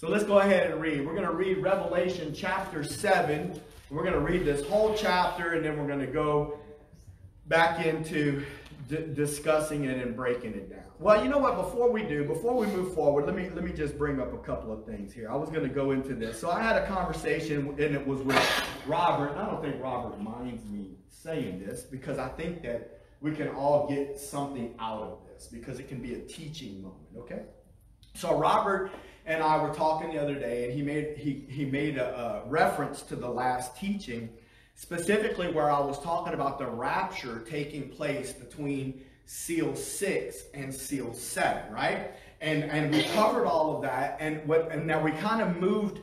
So let's go ahead and read. We're going to read Revelation chapter 7. We're going to read this whole chapter and then we're going to go back into discussing it and breaking it down. Well, you know what? Before we do, before we move forward, let me let me just bring up a couple of things here. I was going to go into this. So I had a conversation and it was with Robert. And I don't think Robert minds me saying this because I think that we can all get something out of this because it can be a teaching moment, okay? So Robert and I were talking the other day, and he made he he made a, a reference to the last teaching, specifically where I was talking about the rapture taking place between seal six and seal seven, right? And and we covered all of that, and what and now we kind of moved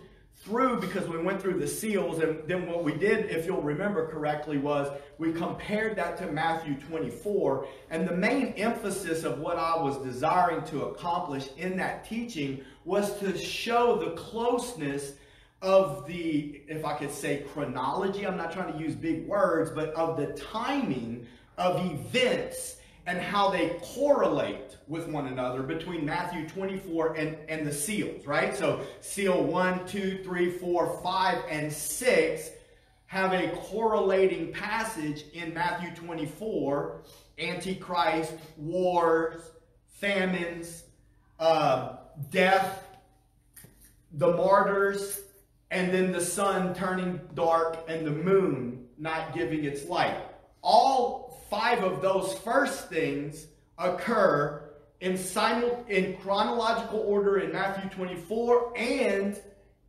through because we went through the seals and then what we did if you'll remember correctly was we compared that to Matthew 24 and the main emphasis of what I was desiring to accomplish in that teaching was to show the closeness of the if I could say chronology. I'm not trying to use big words but of the timing of events and how they correlate with one another between Matthew 24 and, and the seals, right? So seal 1, 2, 3, 4, 5, and 6 have a correlating passage in Matthew 24, Antichrist, wars, famines, uh, death, the martyrs, and then the sun turning dark and the moon not giving its light. All five of those first things occur in simul- in chronological order in Matthew 24 and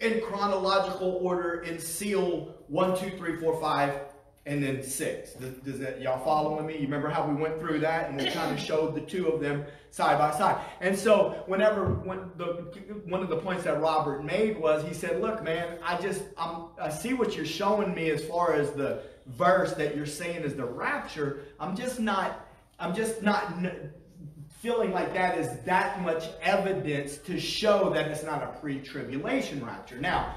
in chronological order in seal 1, 2, 3, 4, 5, and then 6. Does, does that y'all following me? You remember how we went through that and we kind of showed the two of them side by side. And so whenever when the one of the points that Robert made was he said, "Look, man, I just I'm, I see what you're showing me as far as the verse that you're saying is the rapture, I'm just not, I'm just not feeling like that is that much evidence to show that it's not a pre-tribulation rapture. Now,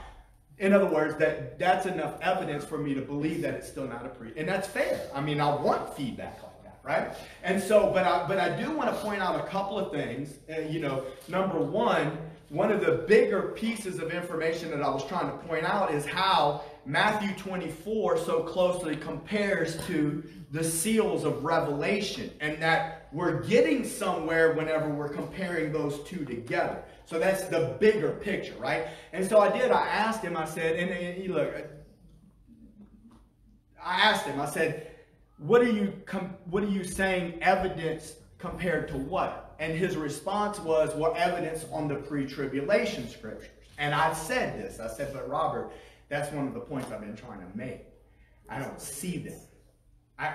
in other words, that that's enough evidence for me to believe that it's still not a pre, and that's fair. I mean, I want feedback like that, right? And so, but I, but I do want to point out a couple of things. Uh, you know, number one, one of the bigger pieces of information that I was trying to point out is how Matthew 24 so closely compares to the seals of Revelation, and that we're getting somewhere whenever we're comparing those two together. So that's the bigger picture, right? And so I did, I asked him, I said, and, and look, I asked him, I said, what are you what are you saying evidence compared to what? And his response was, well, evidence on the pre-tribulation scriptures. And I said this, I said, but Robert, that's one of the points I've been trying to make. I don't see them. I,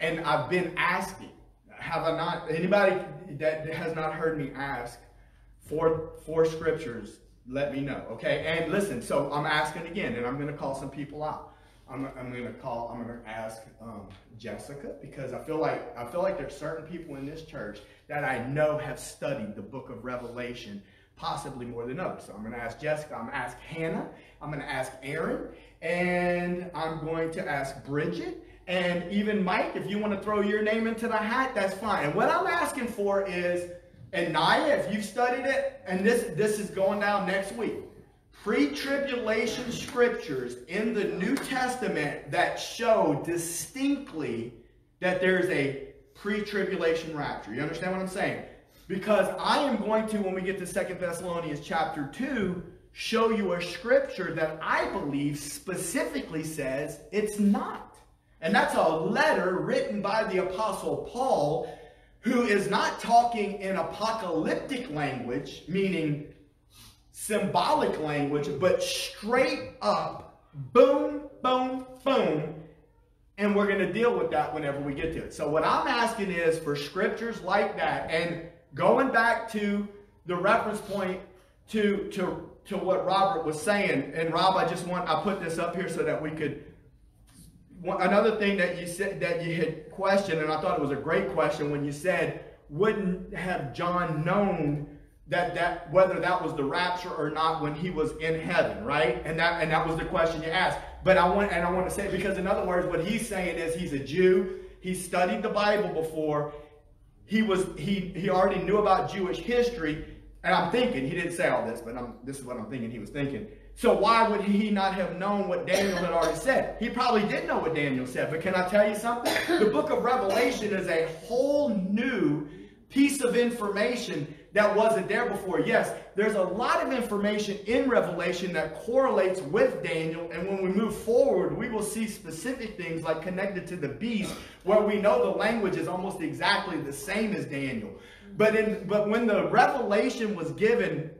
and I've been asking, have I not, anybody that has not heard me ask for, for scriptures, let me know, okay? And listen, so I'm asking again, and I'm going to call some people out. I'm, I'm going to call, I'm going to ask um, Jessica because I feel like I feel like there's certain people in this church that I know have studied the book of Revelation possibly more than others. So I'm going to ask Jessica, I'm going to ask Hannah, I'm going to ask Aaron, and I'm going to ask Bridget, and even Mike, if you want to throw your name into the hat, that's fine. And what I'm asking for is, and Naya, if you've studied it, and this, this is going down next week, pre-tribulation scriptures in the New Testament that show distinctly that there's a pre-tribulation rapture. You understand what I'm saying? Because I am going to, when we get to Second Thessalonians chapter 2, show you a scripture that I believe specifically says it's not. And that's a letter written by the Apostle Paul, who is not talking in apocalyptic language, meaning symbolic language, but straight up, boom, boom, boom. And we're going to deal with that whenever we get to it. So, what I'm asking is for scriptures like that, and going back to the reference point to, to, to what Robert was saying, and Rob, I just want, I put this up here so that we could, another thing that you said, that you had questioned, and I thought it was a great question when you said, wouldn't have John known that that whether that was the rapture or not when he was in heaven, right? And that and that was the question you asked. But I want and I want to say because in other words, what he's saying is he's a Jew. He studied the Bible before he was he he already knew about Jewish history and I'm thinking, he didn't say all this, but I'm, this is what I'm thinking he was thinking. So why would he not have known what Daniel had already said? He probably did know what Daniel said, but can I tell you something? The book of Revelation is a whole new piece of information that wasn't there before. Yes, there's a lot of information in Revelation that correlates with Daniel, and when we move forward, we will see specific things like connected to the beast, where we know the language is almost exactly the same as Daniel. But in but when the revelation was given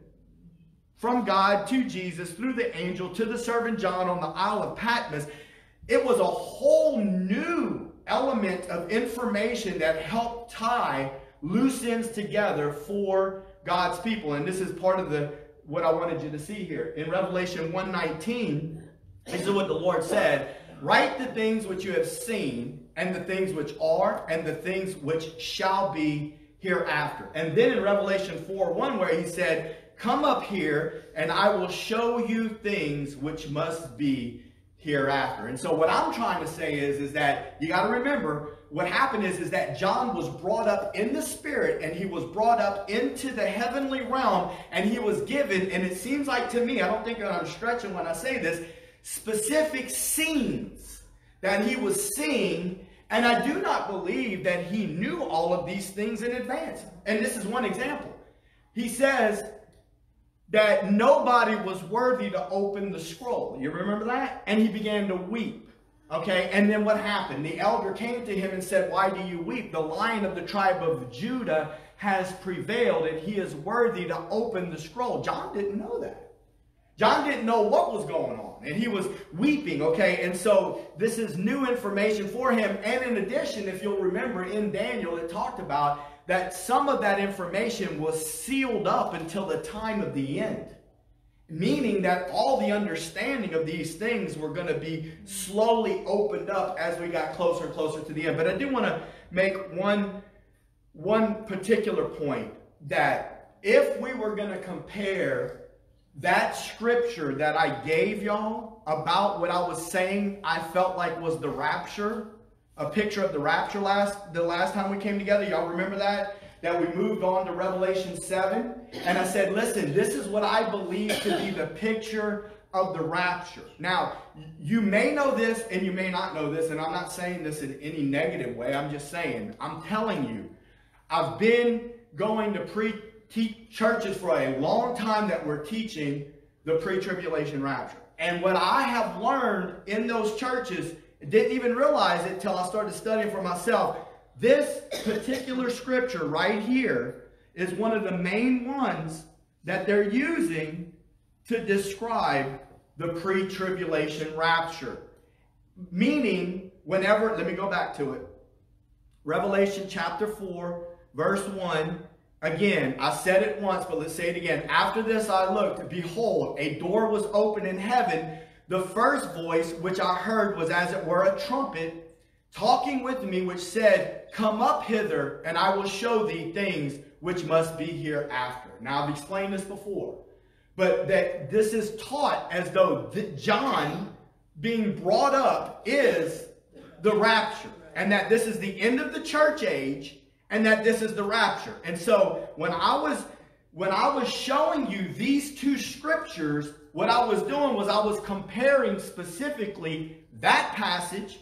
from God to Jesus through the angel to the servant John on the Isle of Patmos, it was a whole new element of information that helped tie loose ends together for God's people. And this is part of the what I wanted you to see here. In Revelation 119, this is what the Lord said. Write the things which you have seen, and the things which are, and the things which shall be hereafter. And then in Revelation 4 1, where he said, Come up here, and I will show you things which must be hereafter. And so what I'm trying to say is, is that you got to remember what happened is, is that John was brought up in the spirit and he was brought up into the heavenly realm and he was given, and it seems like to me, I don't think I'm stretching when I say this, specific scenes that he was seeing and I do not believe that he knew all of these things in advance. And this is one example. He says that nobody was worthy to open the scroll. You remember that? And he began to weep. Okay, and then what happened? The elder came to him and said, Why do you weep? The lion of the tribe of Judah has prevailed, and he is worthy to open the scroll. John didn't know that. John didn't know what was going on, and he was weeping, okay? And so this is new information for him. And in addition, if you'll remember in Daniel, it talked about that some of that information was sealed up until the time of the end. Meaning that all the understanding of these things were going to be slowly opened up as we got closer and closer to the end. But I do want to make one, one particular point that if we were going to compare that scripture that I gave y'all about what I was saying, I felt like was the rapture, a picture of the rapture last the last time we came together. Y'all remember that? That we moved on to Revelation 7. And I said, listen, this is what I believe to be the picture of the rapture. Now, you may know this and you may not know this, and I'm not saying this in any negative way. I'm just saying, I'm telling you, I've been going to preach churches for a long time that were teaching the pre-tribulation rapture. And what I have learned in those churches, didn't even realize it till I started studying for myself. This particular scripture right here is one of the main ones that they're using to describe the pre-tribulation rapture. Meaning, whenever, let me go back to it. Revelation chapter 4, verse 1 Again, I said it once, but let's say it again. After this I looked, behold, a door was opened in heaven. The first voice which I heard was as it were a trumpet, talking with me, which said, Come up hither, and I will show thee things which must be hereafter. Now, I've explained this before, but that this is taught as though John being brought up is the rapture, and that this is the end of the church age, and that this is the rapture. And so when I was when I was showing you these two scriptures, what I was doing was I was comparing specifically that passage,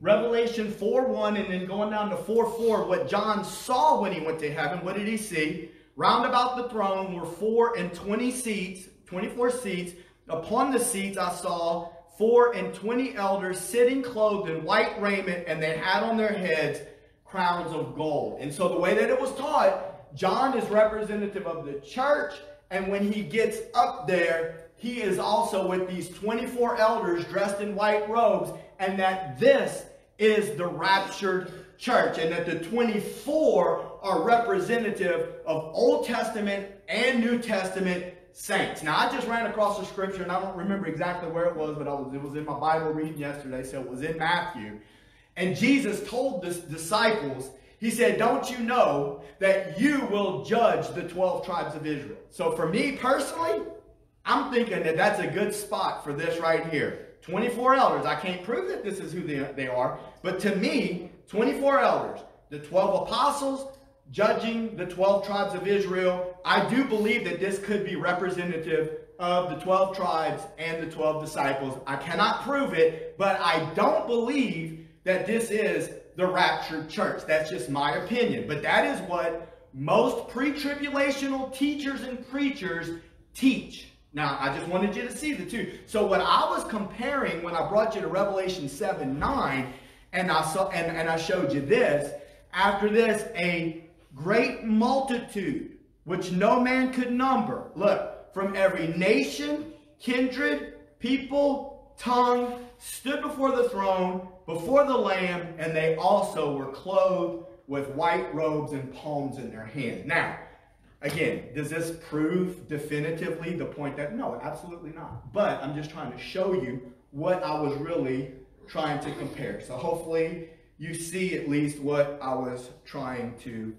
Revelation 4 1, and then going down to 4 4, what John saw when he went to heaven. What did he see? Round about the throne were four and twenty seats, 24 seats. Upon the seats I saw four and twenty elders sitting clothed in white raiment, and they had on their heads crowns of gold. And so the way that it was taught, John is representative of the church, and when he gets up there, he is also with these 24 elders dressed in white robes, and that this is the raptured church, and that the 24 are representative of Old Testament and New Testament saints. Now, I just ran across the scripture, and I don't remember exactly where it was, but was, it was in my Bible reading yesterday, so it was in Matthew. And Jesus told the disciples, he said, Don't you know that you will judge the 12 tribes of Israel? So for me personally, I'm thinking that that's a good spot for this right here. 24 elders. I can't prove that this is who they, they are, but to me, 24 elders, the 12 apostles judging the 12 tribes of Israel, I do believe that this could be representative of the 12 tribes and the 12 disciples. I cannot prove it, but I don't believe that this is the raptured church. That's just my opinion. But that is what most pre tribulational teachers and preachers teach. Now, I just wanted you to see the two. So, what I was comparing when I brought you to Revelation 7 9, and I saw and, and I showed you this, after this, a great multitude, which no man could number. Look, from every nation, kindred, people, tongue, stood before the throne, before the Lamb, and they also were clothed with white robes and palms in their hands. Now, again, does this prove definitively the point that, no, absolutely not. But I'm just trying to show you what I was really trying to compare. So hopefully you see at least what I was trying to,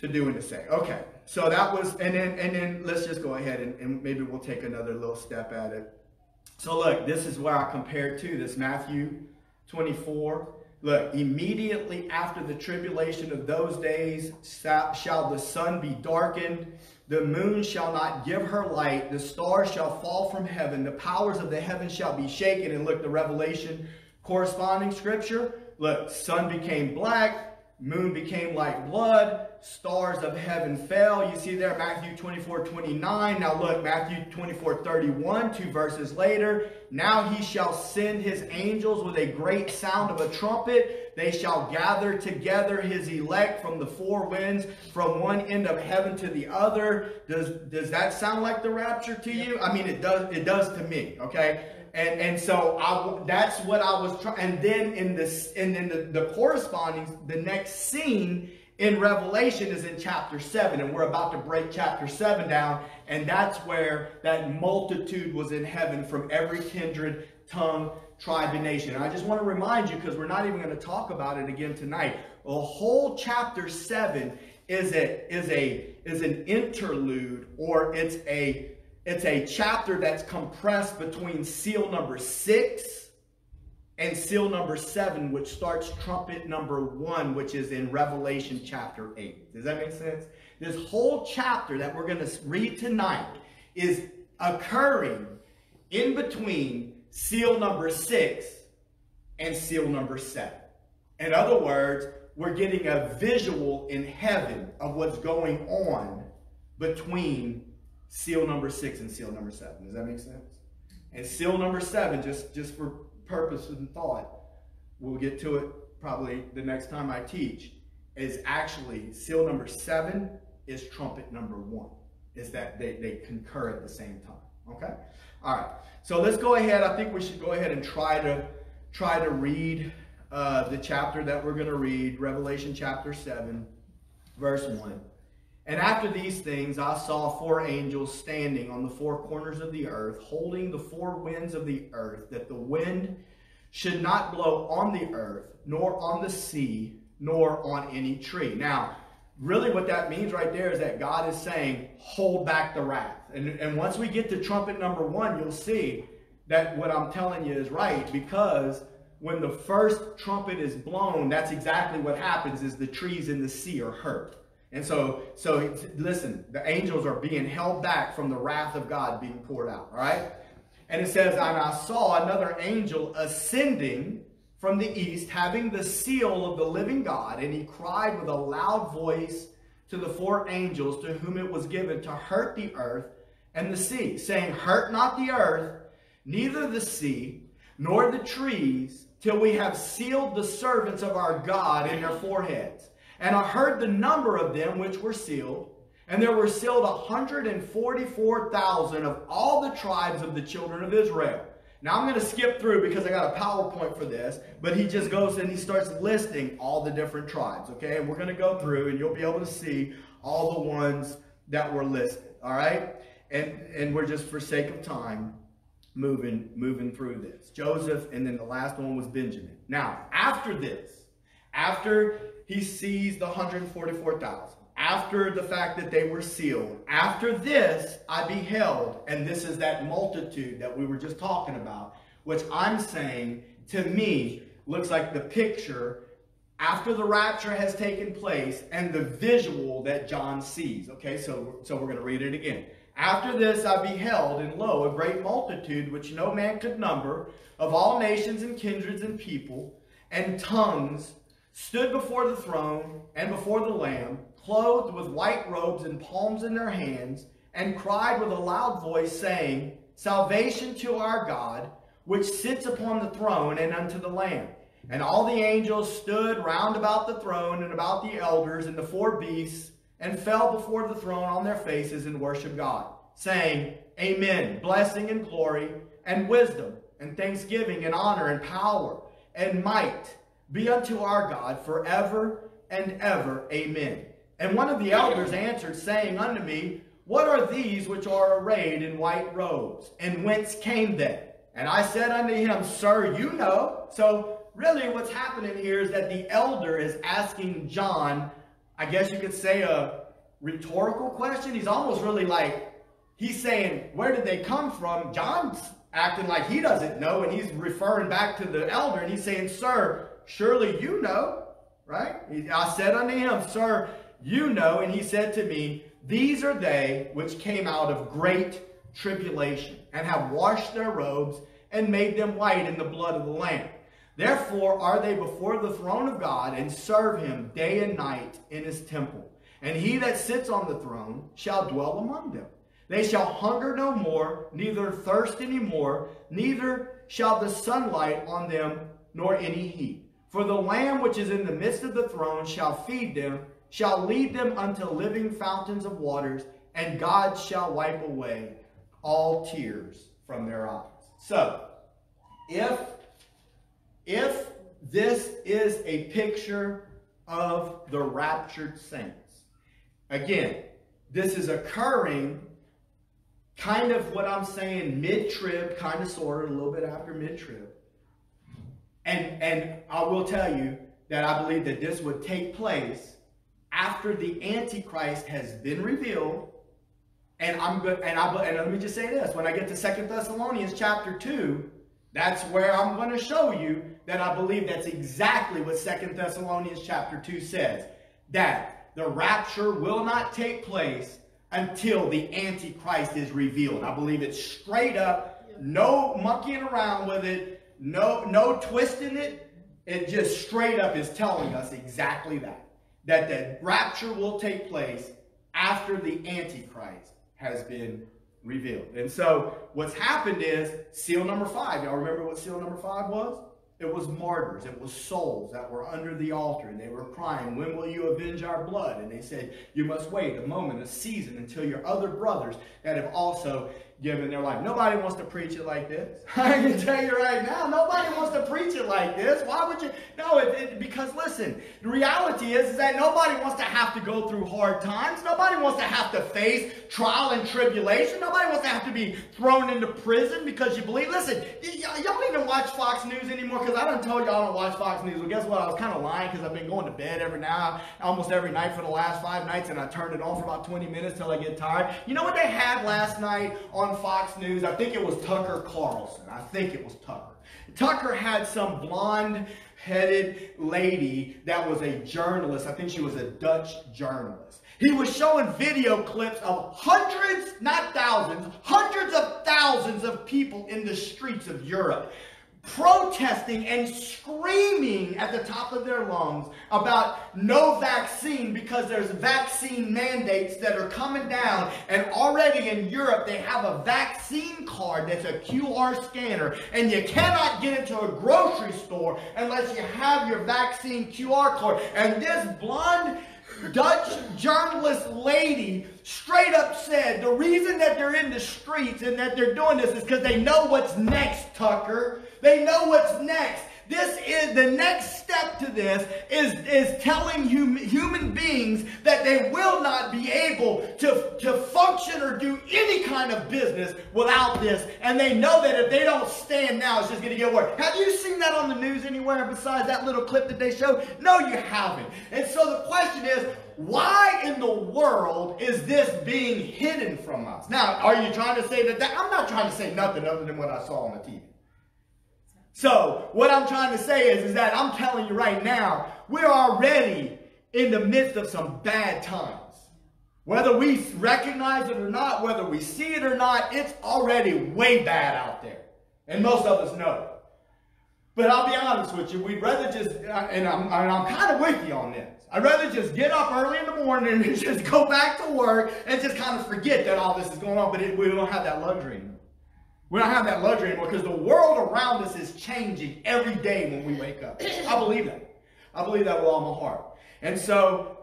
to do and to say. Okay so that was, and then and then let's just go ahead and, and maybe we'll take another little step at it. So look, this is where I compared to this Matthew 24. Look, immediately after the tribulation of those days shall the sun be darkened, the moon shall not give her light, the stars shall fall from heaven, the powers of the heavens shall be shaken. And look, the Revelation corresponding scripture. Look, sun became black, moon became like blood, stars of heaven fell. You see there Matthew 24, 29. Now look, Matthew 24, 31, two verses later. Now he shall send his angels with a great sound of a trumpet. They shall gather together his elect from the four winds, from one end of heaven to the other. Does, does that sound like the rapture to you? I mean, it does, it does to me, okay? And, and so I, that's what I was trying. And then in this, and then the, the corresponding, the next scene in Revelation is in chapter 7, and we're about to break chapter 7 down, and that's where that multitude was in heaven from every kindred, tongue, tribe, and nation. And I just want to remind you, because we're not even going to talk about it again tonight, the whole chapter 7 is a is a is an interlude or it's a it's a chapter that's compressed between seal number 6 and seal number seven, which starts trumpet number one, which is in Revelation chapter eight. Does that make sense? This whole chapter that we're going to read tonight is occurring in between seal number six and seal number seven. In other words, we're getting a visual in heaven of what's going on between seal number six and seal number seven. Does that make sense? And seal number seven, just, just for purpose and thought, we'll get to it probably the next time I teach, is actually seal number seven is trumpet number one. Is that they, they concur at the same time. Okay? All right. So let's go ahead. I think we should go ahead and try to try to read uh, the chapter that we're going to read, Revelation chapter 7, verse 1. And after these things, I saw four angels standing on the four corners of the earth, holding the four winds of the earth, that the wind should not blow on the earth, nor on the sea, nor on any tree. Now, really what that means right there is that God is saying, hold back the wrath. And, and once we get to trumpet number one, you'll see that what I'm telling you is right because when the first trumpet is blown, that's exactly what happens is the trees in the sea are hurt. And so, so listen, the angels are being held back from the wrath of God being poured out. All right? And it says, And I saw another angel ascending from the east, having the seal of the living God, and he cried with a loud voice to the four angels to whom it was given to hurt the earth and the sea, saying, Hurt not the earth, neither the sea, nor the trees, till we have sealed the servants of our God in their foreheads. And I heard the number of them which were sealed, and there were sealed 144,000 of all the tribes of the children of Israel. Now I'm going to skip through because I got a PowerPoint for this, but he just goes and he starts listing all the different tribes, okay? And we're going to go through and you'll be able to see all the ones that were listed, all right? And and we're just for sake of time moving moving through this. Joseph and then the last one was Benjamin. Now, after this, after he sees the 144,000. After the fact that they were sealed. After this, I beheld, and this is that multitude that we were just talking about, which I'm saying to me looks like the picture after the rapture has taken place and the visual that John sees. Okay, so, so we're going to read it again. After this I beheld, and lo, a great multitude which no man could number, of all nations and kindreds and people and tongues, stood before the throne and before the Lamb, clothed with white robes and palms in their hands, and cried with a loud voice, saying, Salvation to our God, which sits upon the throne, and unto the Lamb. And all the angels stood round about the throne and about the elders and the four beasts, and fell before the throne on their faces and worshiped God, saying, Amen, blessing and glory, and wisdom, and thanksgiving, and honor, and power, and might be unto our God forever and ever. Amen. And one of the elders answered, saying unto me, What are these which are arrayed in white robes? And whence came they? And I said unto him, Sir, you know. So really what's happening here is that the elder is asking John, I guess you could say a rhetorical question. He's almost really like, he's saying, where did they come from? John's acting like he doesn't know, and he's referring back to the elder, and he's saying, Sir, surely you know, right? I said unto him, Sir, you know. And he said to me, These are they which came out of great tribulation, and have washed their robes, and made them white in the blood of the Lamb. Therefore are they before the throne of God and serve him day and night in his temple. And he that sits on the throne shall dwell among them. They shall hunger no more, neither thirst any more, neither shall the sunlight on them nor any heat. For the Lamb which is in the midst of the throne shall feed them, shall lead them unto living fountains of waters, and God shall wipe away all tears from their eyes. So, if if this is a picture of the raptured saints, again, this is occurring kind of what I'm saying mid-trib, kind of sort of, a little bit after mid-trib. And, and I will tell you that I believe that this would take place after the Antichrist has been revealed. And I'm good, and I and let me just say this: when I get to Second Thessalonians chapter two, that's where I'm going to show you that I believe that's exactly what Second Thessalonians chapter 2 says. That the rapture will not take place until the Antichrist is revealed. I believe it's straight up, no monkeying around with it, no, no twist in it. It just straight up is telling us exactly that. That the rapture will take place after the Antichrist has been revealed. And so what's happened is seal number five. Y'all remember what seal number five was? It was martyrs. It was souls that were under the altar. And they were crying, When will you avenge our blood? And they said, You must wait a moment, a season, until your other brothers that have also given their life. Nobody wants to preach it like this. I can tell you right now, nobody wants to preach it like this. Why would you? No, it, it, because listen, the reality is, is that nobody wants to have to go through hard times. Nobody wants to have to face trial and tribulation. Nobody wants to have to be thrown into prison because you believe. Listen, y'all don't even watch Fox News anymore because I don't tell y'all I don't watch Fox News. Well, guess what? I was kind of lying because I've been going to bed every now, almost every night for the last five nights, and I turned it on for about 20 minutes till I get tired. You know what they had last night on Fox News. I think it was Tucker Carlson. I think it was Tucker. Tucker had some blonde headed lady that was a journalist. I think she was a Dutch journalist. He was showing video clips of hundreds, not thousands, hundreds of thousands of people in the streets of Europe protesting and screaming at the top of their lungs about no vaccine because there's vaccine mandates that are coming down. And already in Europe they have a vaccine card that's a QR scanner. And you cannot get into a grocery store unless you have your vaccine QR card and this blonde Dutch journalist lady straight up said the reason that they're in the streets and that they're doing this is because they know what's next, Tucker. They know what's next. This is the next step to this is, is telling hum, human beings that they will not be able to, to function or do any kind of business without this. And they know that if they don't stand now, it's just going to get worse. Have you seen that on the news anywhere besides that little clip that they showed? No, you haven't. And so the question is, why in the world is this being hidden from us? Now, are you trying to say that, that I'm not trying to say nothing other than what I saw on the TV. So what I'm trying to say is, is that I'm telling you right now, we're already in the midst of some bad times. Whether we recognize it or not, whether we see it or not, it's already way bad out there. And most of us know. But I'll be honest with you, we'd rather just, uh, and I'm, I'm kind of with you on this. I'd rather just get up early in the morning and just go back to work and just kind of forget that all this is going on. But it, we don't have that luxury anymore. We don't have that luxury anymore because the world around us is changing every day when we wake up. I believe that. I believe that with all my heart. And so,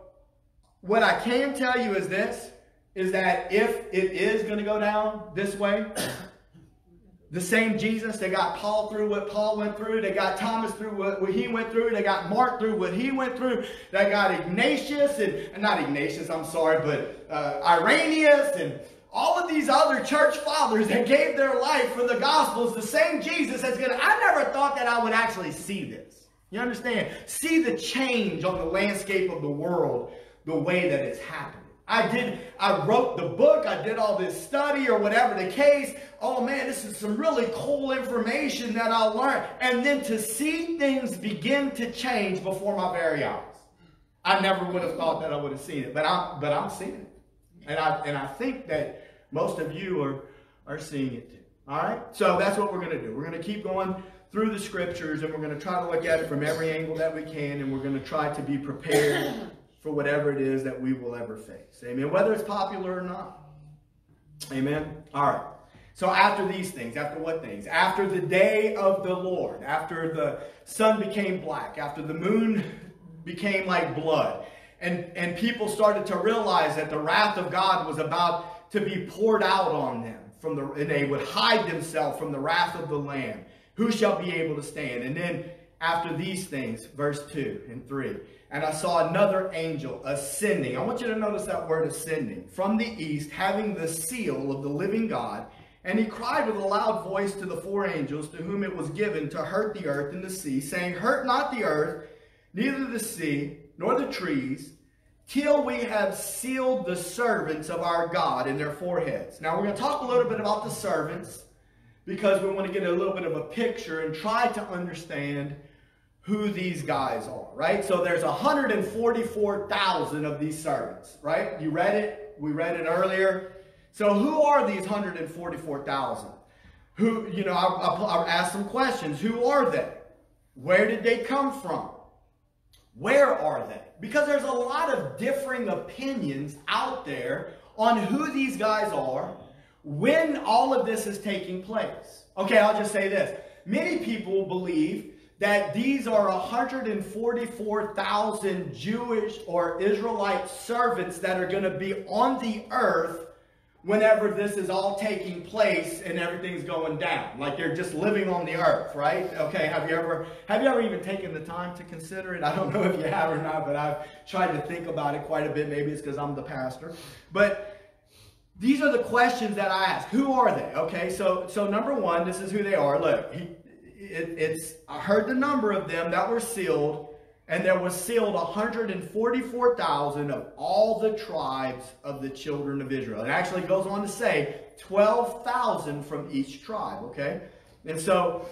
what I can tell you is this, is that if it is going to go down this way, the same Jesus that got Paul through what Paul went through, they got Thomas through what, what, he went through, they got Mark through what he went through, they got Ignatius and not Ignatius, I'm sorry, but uh, Irenaeus and all of these other church fathers that gave their life for the gospel is the same Jesus that's gonna. I never thought that I would actually see this. You understand? See the change on the landscape of the world the way that it's happening. I did, I wrote the book, I did all this study or whatever the case. Oh man, this is some really cool information that I learned. And then to see things begin to change before my very eyes. I never would have thought that I would have seen it, but I'm, but I'm seeing it. And I, and I think that most of you are, are seeing it too. All right? So that's what we're going to do. We're going to keep going through the scriptures and we're going to try to look at it from every angle that we can and we're going to try to be prepared for whatever it is that we will ever face. Amen. Whether it's popular or not. Amen. All right. So after these things, after what things? After the day of the Lord, after the sun became black, after the moon became like blood, and, and people started to realize that the wrath of God was about to be poured out on them from the and they would hide themselves from the wrath of the Lamb. Who shall be able to stand? And then after these things, verse 2 and 3. And I saw another angel ascending. I want you to notice that word ascending from the east, having the seal of the living God. And he cried with a loud voice to the four angels to whom it was given to hurt the earth and the sea, saying, Hurt not the earth, neither the sea, nor the trees, till we have sealed the servants of our God in their foreheads. Now we're going to talk a little bit about the servants because we want to get a little bit of a picture and try to understand who these guys are, right? So there's 144,000 of these servants, right? You read it. We read it earlier. So who are these 144,000? Who, you know, I'll, I'll, I'll ask some questions. Who are they? Where did they come from? Where are they? Because there's a lot of differing opinions out there on who these guys are, when all of this is taking place. Okay, I'll just say this. Many people believe that these are 144,000 Jewish or Israelite servants that are going to be on the earth whenever this is all taking place and everything's going down like they're just living on the earth right? Okay have you ever have you ever even taken the time to consider it? I don't know if you have or not but i've tried to think about it quite a bit. Maybe it's because i'm the pastor. But these are the questions that i ask. Who are they? Okay so so number one this is who they are. Look he, it, it's i heard the number of them that were sealed and there was sealed 144,000 of all the tribes of the children of Israel. It actually goes on to say 12,000 from each tribe, okay? And so,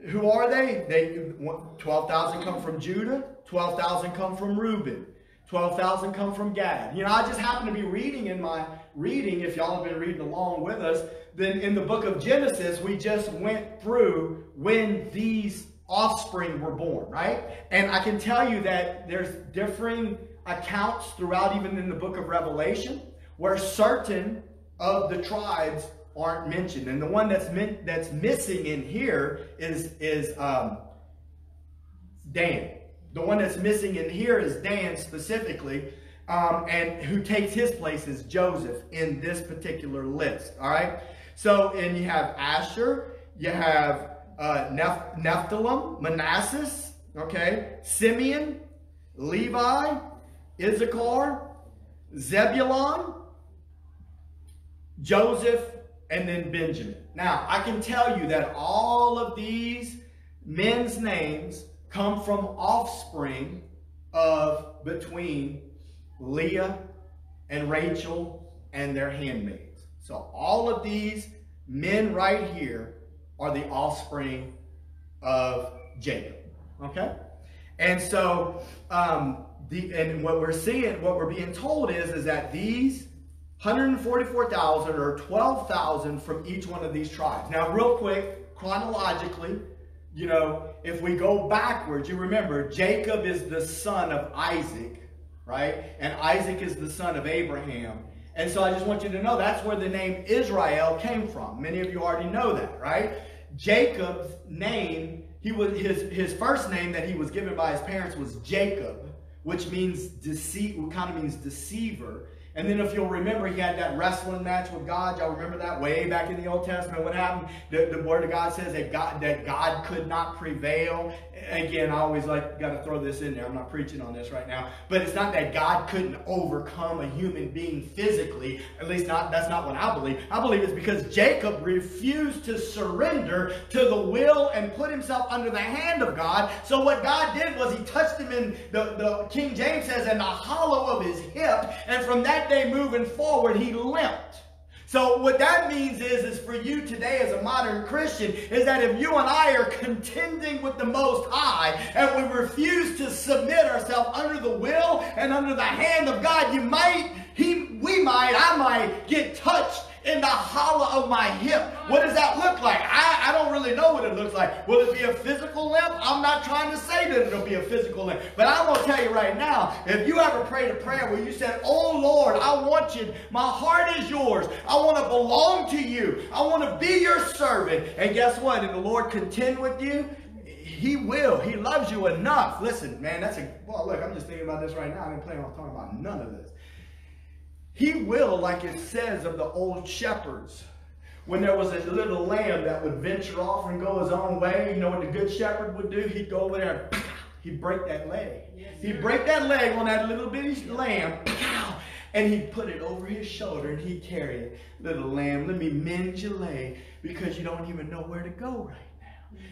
who are they? They 12,000 come from Judah, 12,000 come from Reuben, 12,000 come from Gad. You know, I just happen to be reading in my reading, if y'all have been reading along with us, then in the book of Genesis, we just went through when these offspring were born, right? And I can tell you that there's differing accounts throughout, even in the book of Revelation, where certain of the tribes aren't mentioned. And the one that's meant, that's missing in here is is um, Dan. The one that's missing in here is Dan specifically, um, and who takes his place is Joseph in this particular list. All right. So, and you have Asher, you have uh, Neph- Nephthalim, Manasseh, okay, Simeon, Levi, Issachar, Zebulon, Joseph, and then Benjamin. Now, I can tell you that all of these men's names come from offspring of between Leah and Rachel and their handmaids. So all of these men right here are the offspring of Jacob. Okay? And so, um, the, and what we're seeing, what we're being told is, is that these 144,000 or 12,000 from each one of these tribes. Now, real quick, chronologically, you know, if we go backwards, you remember Jacob is the son of Isaac, right? And Isaac is the son of Abraham. And so I just want you to know that's where the name Israel came from. Many of you already know that, right? Jacob's name, he was his, his first name that he was given by his parents was Jacob, which means deceit, kind of means deceiver. And then if you'll remember, he had that wrestling match with God. Y'all remember that way back in the Old Testament? What happened? The, the word of God says that God, that God could not prevail. Again, I always like got to throw this in there. I'm not preaching on this right now. But it's not that God couldn't overcome a human being physically. At least not that's not what I believe. I believe it's because Jacob refused to surrender to the will and put himself under the hand of God. So what God did was he touched him in the, the King James says in the hollow of his hip. And from that day moving forward, he limped. So what that means is, is for you today as a modern Christian, is that if you and I are contending with the Most High and we refuse to submit ourselves under the will and under the hand of God, you might, he, we might, I might get touched in the hollow of my hip. What does that look like? I, I don't really know what it looks like. Will it be a physical limp? I'm not trying to say that it'll be a physical limp. But I'm going to tell you right now, if you ever prayed a prayer where you said, Oh Lord, I want you, my heart is yours. I want to belong to you. I want to be your servant. And guess what? If the Lord contend with you, he will. He loves you enough. Listen, man, that's a, well, look, I'm just thinking about this right now. I didn't plan on talking about none of this. He will, like it says of the old shepherds. When there was a little lamb that would venture off and go his own way, you know what the good shepherd would do? He'd go over there and he'd break that leg. Yes, he'd break that leg on that little bitty lamb, and he'd put it over his shoulder and he'd carry it. Little lamb, let me mend your leg because you don't even know where to go right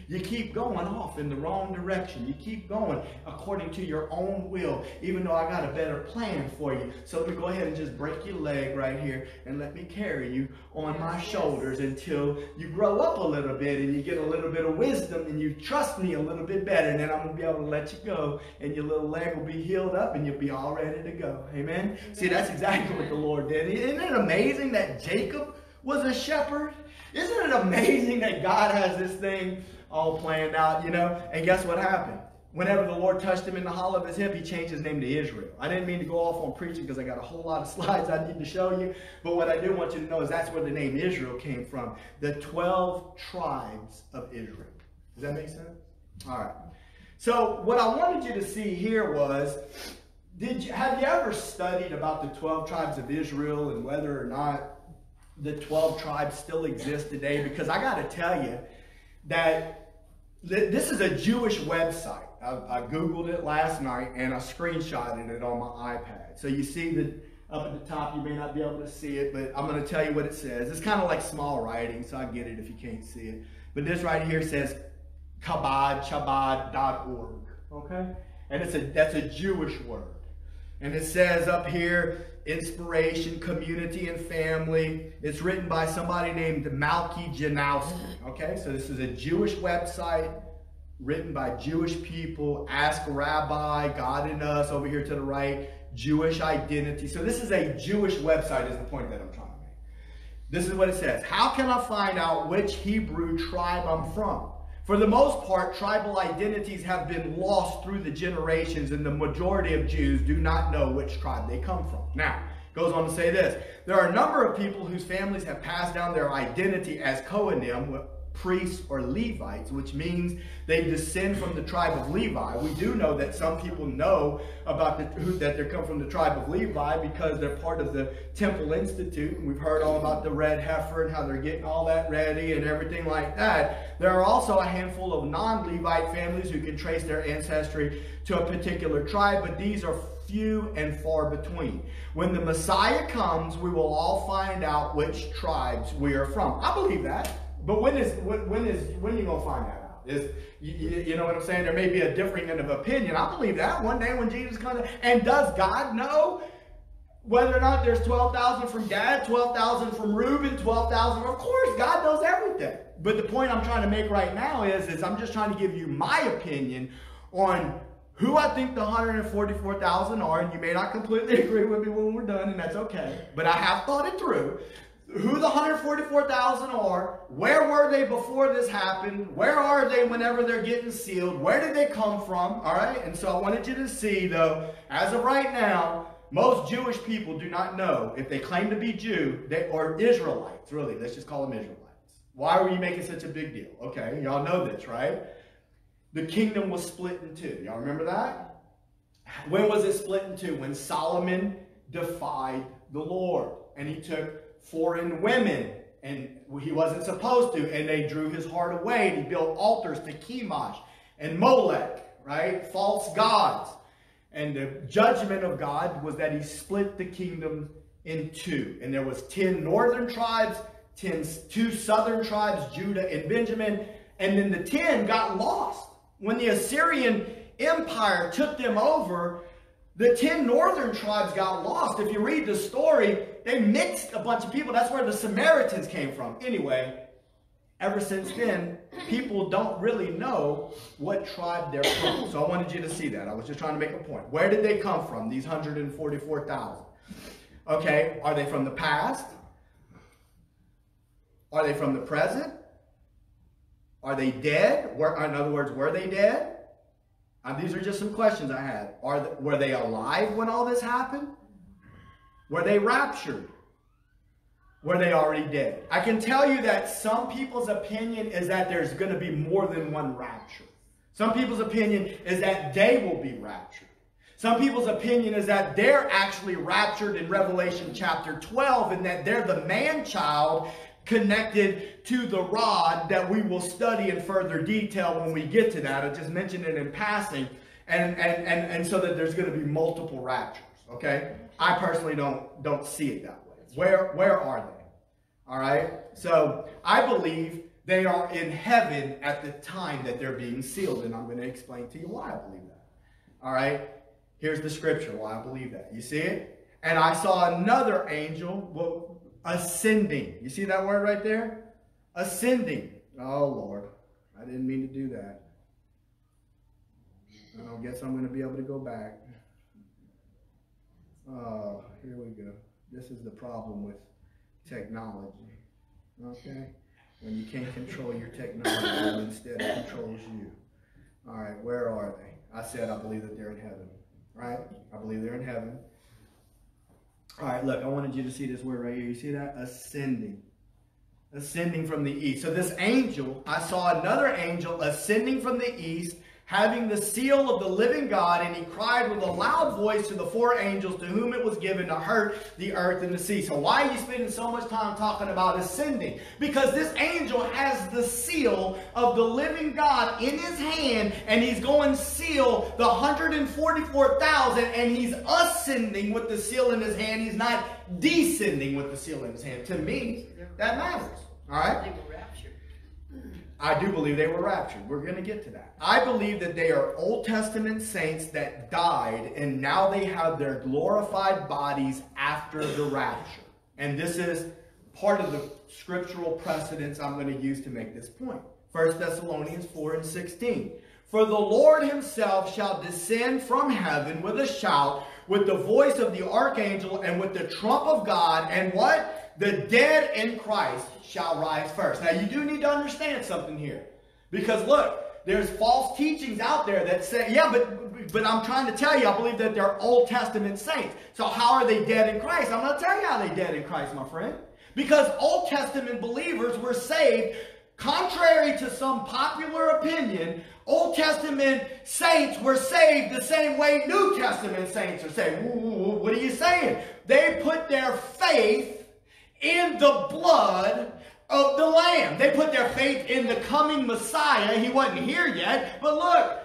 you keep going off in the wrong direction. You keep going according to your own will, even though I got a better plan for you. So let me go ahead and just break your leg right here and let me carry you on my shoulders until you grow up a little bit and you get a little bit of wisdom and you trust me a little bit better. And then I'm going to be able to let you go and your little leg will be healed up and you'll be all ready to go. Amen? See, that's exactly what the Lord did. Isn't it amazing that Jacob was a shepherd? Isn't it amazing that God has this thing all planned out, you know? And guess what happened? Whenever the Lord touched him in the hollow of his hip, he changed his name to Israel. I didn't mean to go off on preaching because I got a whole lot of slides I need to show you. But what I do want you to know is that's where the name Israel came from. The 12 tribes of Israel. Does that make sense? All right. So what I wanted you to see here was, did you, have you ever studied about the 12 tribes of Israel and whether or not the 12 tribes still exist today because I got to tell you that this is a Jewish website. I, I, Googled it last night and I screenshotted it on my iPad. So you see that up at the top, you may not be able to see it, but I'm going to tell you what it says. It's kind of like small writing, so I get it if you can't see it. But this right here says Chabad, Chabad.org. Okay? And it's a that's a Jewish word. And it says up here, inspiration, community, and family. It's written by somebody named Malki Janowski. Okay, so this is a Jewish website written by Jewish people. Ask Rabbi, God in Us over here to the right, Jewish identity. So this is a Jewish website, is the point that I'm trying to make. This is what it says How can I find out which Hebrew tribe I'm from? For the most part, tribal identities have been lost through the generations, and the majority of Jews do not know which tribe they come from. Now, goes on to say this there are a number of people whose families have passed down their identity as Kohanim, priests or Levites, which means they descend from the tribe of Levi. We do know that some people know about the, who, that they come from the tribe of Levi because they're part of the Temple Institute. And we've heard all about the red heifer and how they're getting all that ready and everything like that. There are also a handful of non-Levite families who can trace their ancestry to a particular tribe, but these are few and far between. When the Messiah comes, we will all find out which tribes we are from. I believe that. But when is when, when is when you gonna find that out? Is you, you, know what I'm saying? There may be a differing end of opinion. I believe that one day when Jesus comes. And does God know whether or not there's 12,000 from Gad, 12,000 from Reuben, 12,000? Of course, God knows everything. But the point I'm trying to make right now is, is I'm just trying to give you my opinion on who I think the 144,000 are, and you may not completely agree with me when we're done, and that's okay, but I have thought it through. Who the 144,000 are, where were they before this happened, where are they whenever they're getting sealed, where did they come from, all right? And so I wanted you to see, though, as of right now, most Jewish people do not know if they claim to be Jew they, or Israelites, really, let's just call them Israelites. Why were you making such a big deal? Okay, y'all know this, right? the kingdom was split in two. Y'all remember that? When was it split in two? When Solomon defied the Lord and he took foreign women and he wasn't supposed to, and they drew his heart away and he built altars to Chemosh and Molech, right? False gods. And the judgment of God was that he split the kingdom in two. And there was 10 northern tribes, 10, two southern tribes, Judah and Benjamin. And then the 10 got lost when the Assyrian Empire took them over, the 10 northern tribes got lost. If you read the story, they mixed a bunch of people. That's where the Samaritans came from. Anyway, ever since then, people don't really know what tribe they're from. So I wanted you to see that. I was just trying to make a point. Where did they come from, these 144,000? Okay, are they from the past? Are they from the present? Are they dead? Were, in other words, were they dead? Uh, these are just some questions I had. Are the, were they alive when all this happened? Were they raptured? Were they already dead? I can tell you that some people's opinion is that there's going to be more than one rapture. Some people's opinion is that they will be raptured. Some people's opinion is that they're actually raptured in Revelation chapter 12 and that they're the man child connected to the rod that we will study in further detail when we get to that. I just mentioned it in passing. And, and, and, and so that there's going to be multiple raptures. Okay? I personally don't, don't see it that way. Where, where are they? All right? So I believe they are in heaven at the time that they're being sealed. And I'm going to explain to you why I believe that. All right? Here's the scripture why I believe that. You see it? And I saw another angel. Ascending. You see that word right there? Ascending. Oh, Lord. I didn't mean to do that. I guess I'm going to be able to go back. Oh, here we go. This is the problem with technology. Okay? When you can't control your technology, instead it controls you. All right, where are they? I said I believe that they're in heaven. Right? I believe they're in heaven. All right, look, I wanted you to see this word right here. You see that? Ascending. Ascending from the east. So this angel, I saw another angel ascending from the east having the seal of the living God, and he cried with a loud voice to the four angels to whom it was given to hurt the earth and the sea. So why are you spending so much time talking about ascending? Because this angel has the seal of the living God in his hand, and he's going seal the 144,000, and he's ascending with the seal in his hand. He's not descending with the seal in his hand. To me, that matters. All right? I do believe they were raptured. We're going to get to that. I believe that they are Old Testament saints that died and now they have their glorified bodies after the rapture. And this is part of the scriptural precedence I'm going to use to make this point. 1 Thessalonians 4 and 16. For the Lord himself shall descend from heaven with a shout, with the voice of the archangel, and with the trump of God, and what? The dead in Christ shall rise first. Now, you do need to understand something here. Because look, there's false teachings out there that say, yeah, but, but I'm trying to tell you, I believe that they're Old Testament saints. So how are they dead in Christ? I'm going to tell you how they're dead in Christ, my friend. Because Old Testament believers were saved Contrary to some popular opinion, Old Testament saints were saved the same way New Testament saints are saved. What are you saying? They put their faith in the blood of the Lamb. They put their faith in the coming Messiah. He wasn't here yet, but look,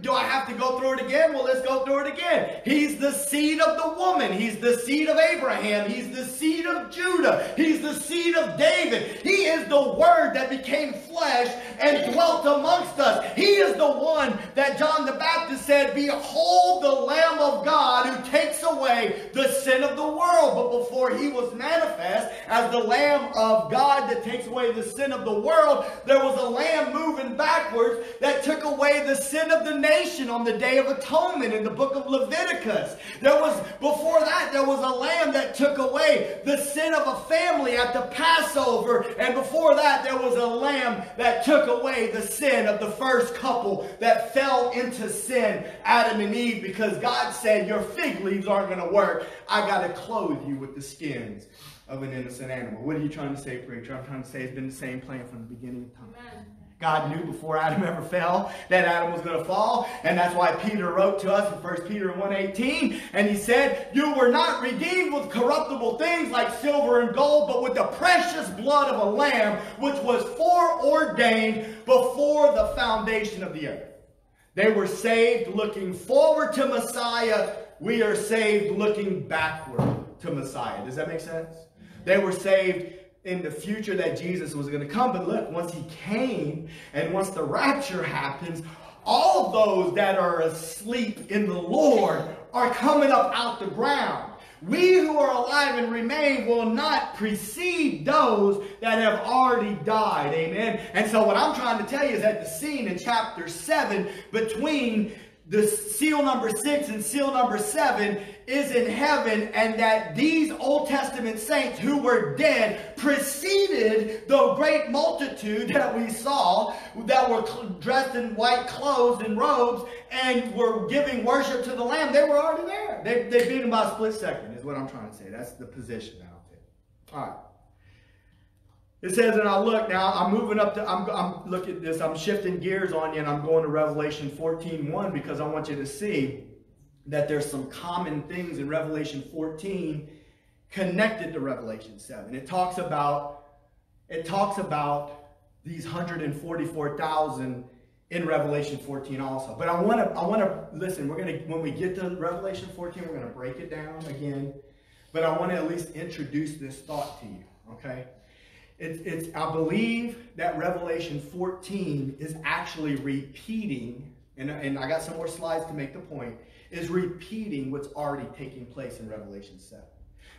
do I have to go through it again? Well, let's go through it again. He's the seed of the woman. He's the seed of Abraham. He's the seed of Judah. He's the seed of David. He is the Word that became flesh and dwelt amongst us. He is the one that John the Baptist said, Behold the Lamb of God who takes away the sin of the world. But before he was manifest as the Lamb of God that takes away the sin of the world, there was a lamb moving backwards that took away the sin of the nation on the Day of Atonement in the book of Leviticus. There was, before that, there was a lamb that took away the sin of a family at the Passover. And before that, there was a lamb that took away the sin of the first couple that fell into sin, Adam and Eve, because God said, Your fig leaves aren't going to work. I got to clothe you with the skins of an innocent animal. What are you trying to say, preacher? I'm trying to say it's been the same plan from the beginning of time. Amen. God knew before Adam ever fell that Adam was going to fall. And that's why Peter wrote to us in 1 Peter 1.18. And he said, You were not redeemed with corruptible things like silver and gold, but with the precious blood of a lamb, which was foreordained before the foundation of the earth. They were saved looking forward to Messiah. We are saved looking backward to Messiah. Does that make sense? They were saved in the future that Jesus was going to come. But look, once he came and once the rapture happens, all those that are asleep in the Lord are coming up out the ground. We who are alive and remain will not precede those that have already died. Amen. And so, what I'm trying to tell you is that the scene in chapter 7 between the seal number six and seal number seven is in heaven, and that these Old Testament saints who were dead preceded the great multitude that we saw that were dressed in white clothes and robes and were giving worship to the Lamb. They were already there. They, they beat them by a split second, is what I'm trying to say. That's the position out there. All right. It says, and I look now, I'm moving up to, I'm, I'm look at this, I'm shifting gears on you, and I'm going to Revelation 14 1 because I want you to see that there's some common things in Revelation 14 connected to Revelation 7. It talks about, it talks about these 144,000 in Revelation 14 also. But I want to, I want to listen. We're gonna, when we get to Revelation 14, we're gonna break it down again. But I want to at least introduce this thought to you. Okay. It's, it's, I believe that Revelation 14 is actually repeating, and, and I got some more slides to make the point, is repeating what's already taking place in Revelation 7.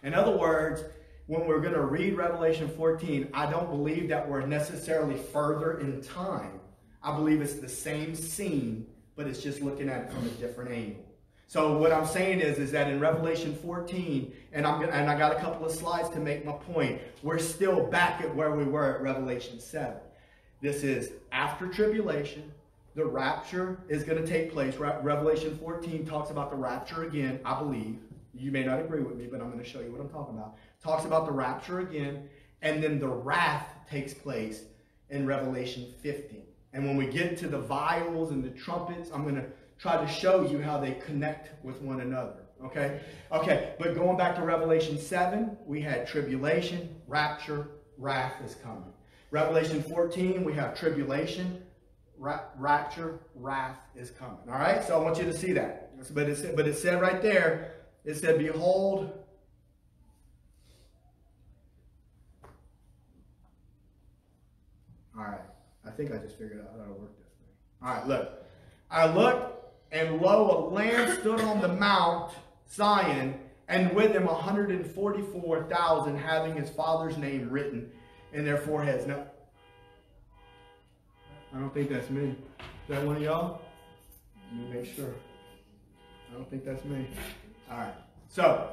In other words, when we're going to read Revelation 14, I don't believe that we're necessarily further in time. I believe it's the same scene, but it's just looking at it from a different angle. So what I'm saying is, is that in Revelation 14, and I'm and I got a couple of slides to make my point. We're still back at where we were at Revelation 7. This is after tribulation. The rapture is going to take place. Revelation 14 talks about the rapture again, I believe. You may not agree with me, but I'm going to show you what I'm talking about. Talks about the rapture again, and then the wrath takes place in Revelation 15. And when we get to the vials and the trumpets, I'm going to try to show you how they connect with one another. Okay? Okay, but going back to Revelation 7, we had tribulation, rapture, wrath is coming. Revelation 14, we have tribulation, rapture, wrath is coming. All right? So I want you to see that. But it said, but it said right there, it said, Behold, All right. I think I just figured out how to work this thing. All right, look. I looked and lo, a lamb stood on the mount Zion, and with him 144,000 having his father's name written in their foreheads. Now, I don't think that's me. Is that one of y'all? Let me make sure. I don't think that's me. All right. So,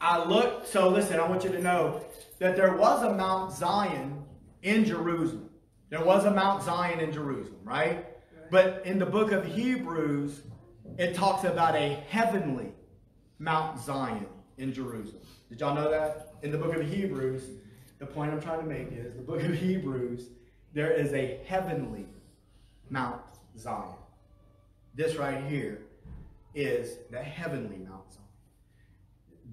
I looked. So, listen, I want you to know that there was a Mount Zion in Jerusalem. There was a Mount Zion in Jerusalem, right? But in the book of Hebrews, it talks about a heavenly Mount Zion in Jerusalem. Did y'all know that? In the book of Hebrews, the point I'm trying to make is the book of Hebrews, there is a heavenly Mount Zion. This right here is the heavenly Mount Zion.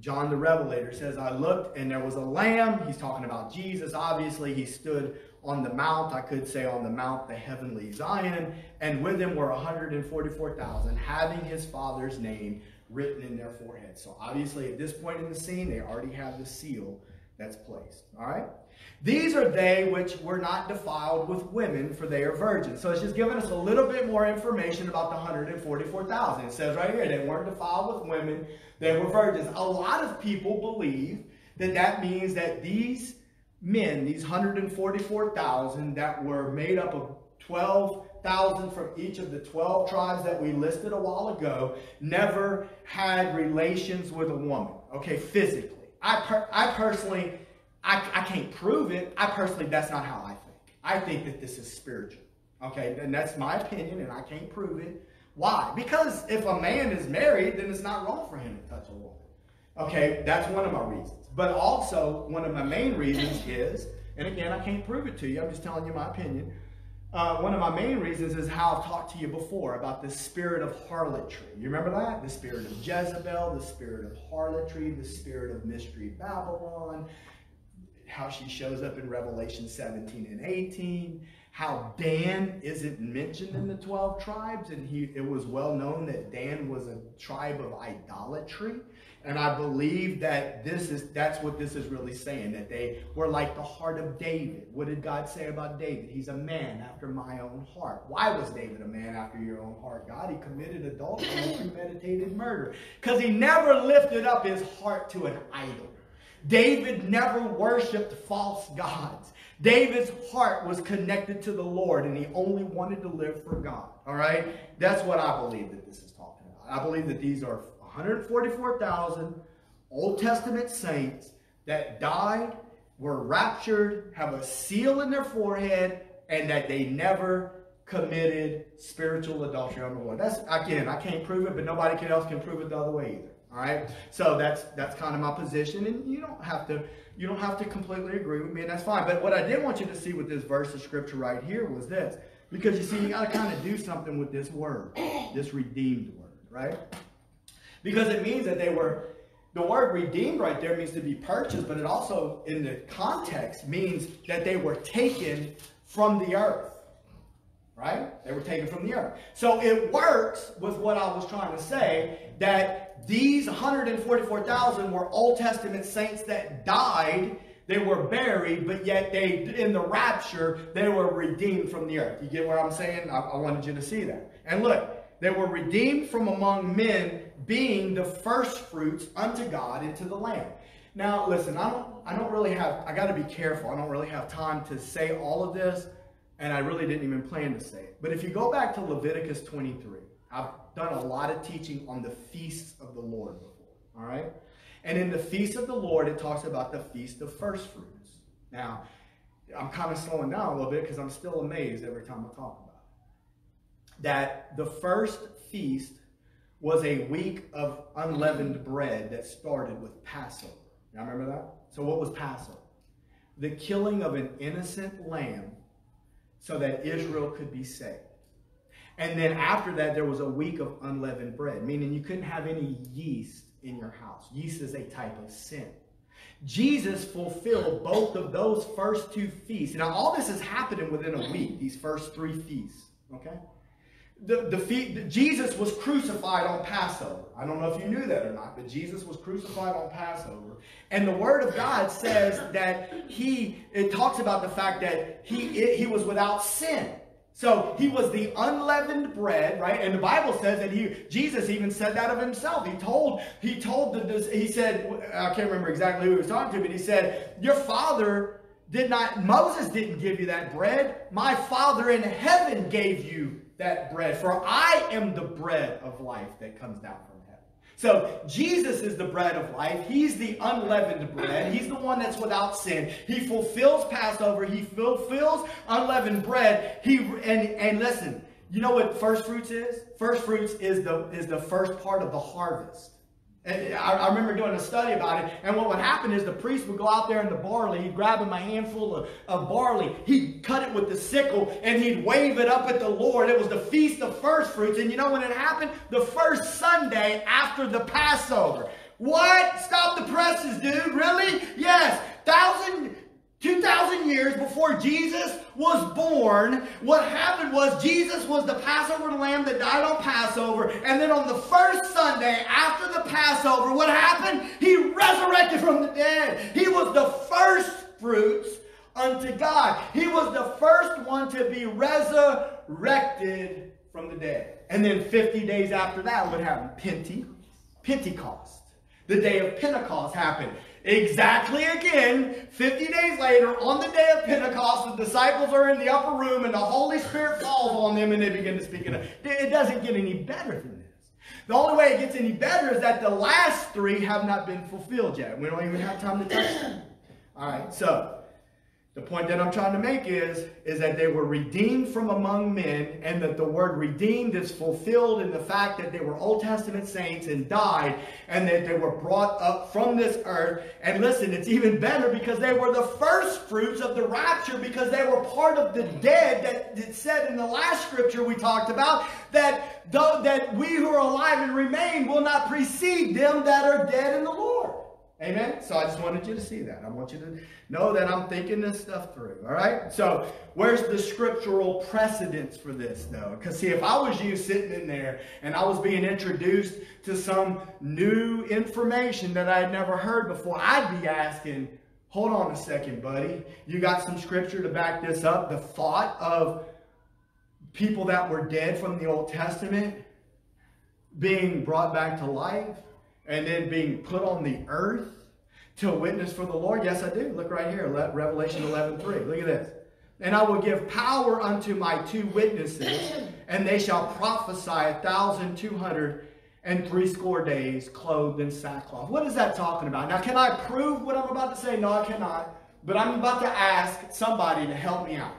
John the Revelator says, I looked and there was a lamb. He's talking about Jesus. Obviously, he stood on the mount, I could say on the mount, the heavenly Zion, and with him were 144,000, having his father's name written in their foreheads. So obviously at this point in the scene, they already have the seal that's placed. All right? These are they which were not defiled with women, for they are virgins. So it's just giving us a little bit more information about the 144,000. It says right here, they weren't defiled with women, they were virgins. A lot of people believe that that means that these men, these 144,000 that were made up of 12,000 from each of the 12 tribes that we listed a while ago, never had relations with a woman, okay, physically. I, per I personally I, I can't prove it. I personally, that's not how I think. I think that this is spiritual. Okay, and that's my opinion, and I can't prove it. Why? Because if a man is married, then it's not wrong for him to touch a woman. Okay, that's one of my reasons. But also, one of my main reasons is, and again, I can't prove it to you, I'm just telling you my opinion. Uh, one of my main reasons is how I've talked to you before about the spirit of harlotry. You remember that? The spirit of Jezebel, the spirit of harlotry, the spirit of mystery Babylon, how she shows up in Revelation 17 and 18, how Dan isn't mentioned in the 12 tribes, and he, it was well known that Dan was a tribe of idolatry. And I believe that this is that's what this is really saying, that they were like the heart of David. What did God say about David? He's a man after my own heart. Why was David a man after your own heart, God? He committed adultery and premeditated murder. Because he never lifted up his heart to an idol. David never worshiped false gods. David's heart was connected to the Lord and he only wanted to live for God. All right? That's what I believe that this is talking about. I believe that these are 144,000 Old Testament saints that died, were raptured, have a seal in their forehead, and that they never committed spiritual adultery on the Lord. That's again, I can't prove it, but nobody else can prove it the other way either. All right. So that's that's kind of my position, and you don't have to you don't have to completely agree with me, and that's fine. But what I did want you to see with this verse of scripture right here was this, because you see, you got to kind of do something with this word, this redeemed word, right? Because it means that they were the word redeemed right there means to be purchased, but it also, in the context, means that they were taken from the earth. Right? They were taken from the earth. So it works with what I was trying to say that these 144,000 were Old Testament saints that died. They were buried, but yet they, in the rapture, they were redeemed from the earth. You get what I'm saying? I, I wanted you to see that. And look, they were redeemed from among men, being the first fruits unto God into the Lamb. Now, listen, I don't, I don't really have, I got to be careful. I don't really have time to say all of this, and I really didn't even plan to say it. But if you go back to Leviticus 23, I've done a lot of teaching on the feasts of the Lord before, all right? And in the feast of the Lord, it talks about the feast of first fruits. Now, I'm kind of slowing down a little bit because I'm still amazed every time I talk about it. That the first feast was a week of unleavened bread that started with Passover. Now remember that? So what was Passover? The killing of an innocent lamb so that Israel could be saved. And then after that, there was a week of unleavened bread, meaning you couldn't have any yeast in your house. Yeast is a type of sin. Jesus fulfilled both of those first two feasts. Now, all this is happening within a week, these first three feasts, okay? The, the, the, Jesus was crucified on Passover. I don't know if you knew that or not, but Jesus was crucified on Passover. And the Word of God says that he, it talks about the fact that he, it, he was without sin. So he was the unleavened bread, right? And the Bible says that he, Jesus even said that of himself. He told, he told the, he said, I can't remember exactly who he was talking to, but he said, your father did not, Moses didn't give you that bread. My father in heaven gave you that bread. For I am the bread of life that comes down from so Jesus is the bread of life. He's the unleavened bread. He's the one that's without sin. He fulfills Passover. He fulfills unleavened bread. He and and listen, you know what first fruits is? First fruits is the is the first part of the harvest. I, remember doing a study about it, and what would happen is the priest would go out there in the barley, he'd grab him a handful of, of barley, he'd cut it with the sickle, and he'd wave it up at the Lord. It was the feast of first fruits, and you know when it happened? The first Sunday after the Passover. What? Stop the presses, dude. Really? Yes. Thousand 2,000 years before Jesus was born, what happened was Jesus was the Passover lamb that died on Passover. And then on the first Sunday after the Passover, what happened? He resurrected from the dead. He was the first fruits unto God. He was the first one to be resurrected from the dead. And then 50 days after that, what happened? Pente, Pentecost. The day of Pentecost happened. Exactly again, 50 days later, on the day of Pentecost, the disciples are in the upper room and the Holy Spirit falls on them and they begin to speak in it. It doesn't get any better than this. The only way it gets any better is that the last three have not been fulfilled yet. We don't even have time to touch them. All right, so the point that I'm trying to make is, is that they were redeemed from among men, and that the word redeemed is fulfilled in the fact that they were Old Testament saints and died, and that they were brought up from this earth. And listen, it's even better because they were the first fruits of the rapture because they were part of the dead that it said in the last scripture we talked about that though that we who are alive and remain will not precede them that are dead in the Lord. Amen? So I just wanted you to see that. I want you to know that I'm thinking this stuff through. All right? So where's the scriptural precedence for this, though? Because, see, if I was you sitting in there and I was being introduced to some new information that I had never heard before, I'd be asking, hold on a second, buddy. You got some scripture to back this up? The thought of people that were dead from the Old Testament being brought back to life? And then being put on the earth to witness for the Lord? Yes, I do. Look right here, Revelation 11 3. Look at this. And I will give power unto my two witnesses, and they shall prophesy a thousand two hundred and three score days clothed in sackcloth. What is that talking about? Now, can I prove what I'm about to say? No, I cannot. But I'm about to ask somebody to help me out.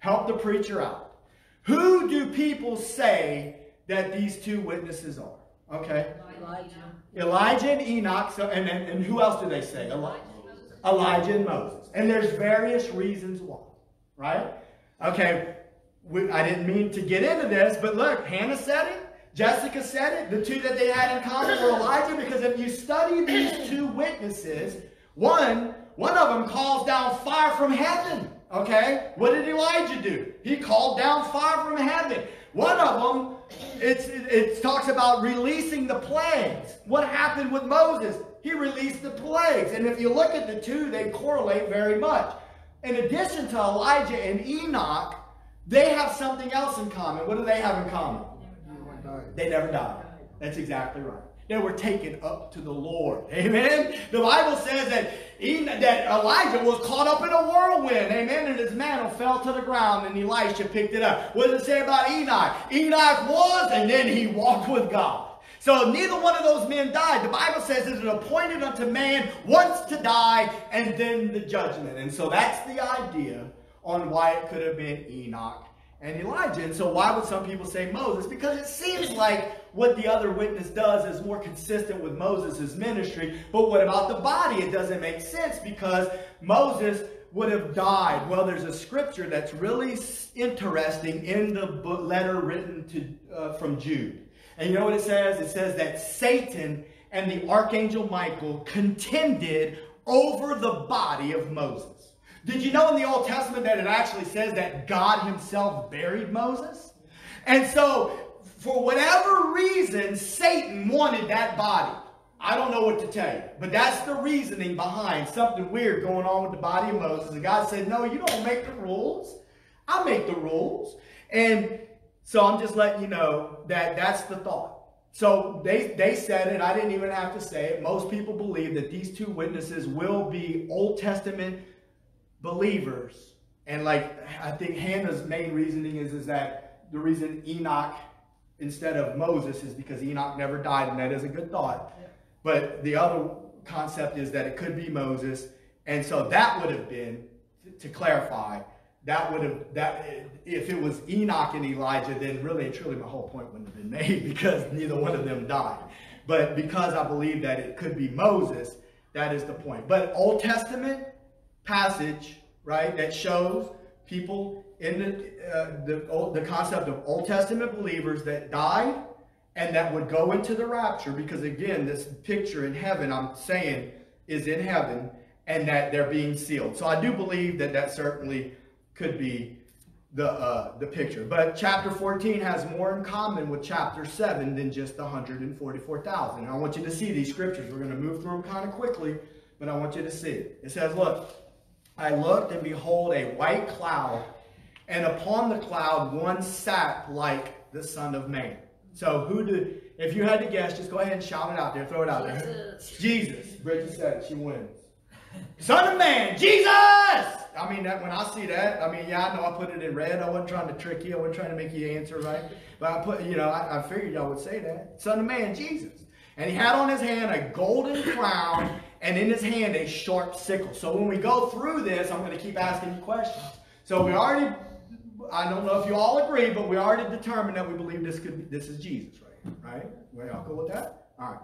Help the preacher out. Who do people say that these two witnesses are? Okay. Elijah. Elijah and Enoch. So, and, and, and who else do they say? Elijah. Elijah and Moses. And there's various reasons why. Right? Okay. We, I didn't mean to get into this, but look, Hannah said it. Jessica said it. The two that they had in common were Elijah because if you study these two witnesses, one, one of them calls down fire from heaven. Okay? What did Elijah do? He called down fire from heaven. One of them, it's, it, it talks about releasing the plagues. What happened with Moses? He released the plagues. And if you look at the two, they correlate very much. In addition to Elijah and Enoch, they have something else in common. What do they have in common? They never died. That's exactly right. They were taken up to the Lord. Amen. The Bible says that, that Elijah was caught up in a whirlwind. Amen. And his mantle fell to the ground and Elisha picked it up. What does it say about Enoch? Enoch was and then he walked with God. So neither one of those men died. The Bible says it is appointed unto man once to die and then the judgment. And so that's the idea on why it could have been Enoch and Elijah. And so why would some people say Moses? Because it seems like what the other witness does is more consistent with Moses' ministry. But what about the body? It doesn't make sense because Moses would have died. Well, there's a scripture that's really interesting in the letter written to uh, from Jude. And you know what it says? It says that Satan and the archangel Michael contended over the body of Moses. Did you know in the Old Testament that it actually says that God himself buried Moses? And so, for whatever reason, Satan wanted that body. I don't know what to tell you, but that's the reasoning behind something weird going on with the body of Moses. And God said, No, you don't make the rules. I make the rules. And so I'm just letting you know that that's the thought. So they, they said it. I didn't even have to say it. Most people believe that these two witnesses will be Old Testament believers. And like I think Hannah's main reasoning is, is that the reason Enoch instead of Moses is because Enoch never died, and that is a good thought. Yeah. But the other concept is that it could be Moses. And so that would have been, to clarify, that would have that if it was Enoch and Elijah, then really and truly my whole point wouldn't have been made because neither one of them died. But because I believe that it could be Moses, that is the point. But Old Testament, passage, right, that shows people in the, uh, the, the concept of Old Testament believers that died and that would go into the rapture because, again, this picture in heaven, I'm saying, is in heaven and that they're being sealed. So I do believe that that certainly could be the, uh, the picture. But chapter 14 has more in common with chapter 7 than just the 144,000. I want you to see these scriptures. We're going to move through them kind of quickly, but I want you to see it. It says, look, I looked, and behold, a white cloud, and upon the cloud one sat like the Son of Man. So, who did, if you had to guess, just go ahead and shout it out there, throw it out Jesus. there. Jesus. Bridget said it, she wins. Son of Man, Jesus! I mean, that when I see that, I mean, yeah, I know I put it in red. I wasn't trying to trick you. I wasn't trying to make you answer right. But I put, you know, I, I figured y'all would say that. Son of Man, Jesus. And he had on his hand a golden crown, and in his hand a sharp sickle. So when we go through this, I'm going to keep asking you questions. So we already, I don't know if you all agree, but we already determined that we believe this could, this is Jesus, right? Right? We all go with that? All right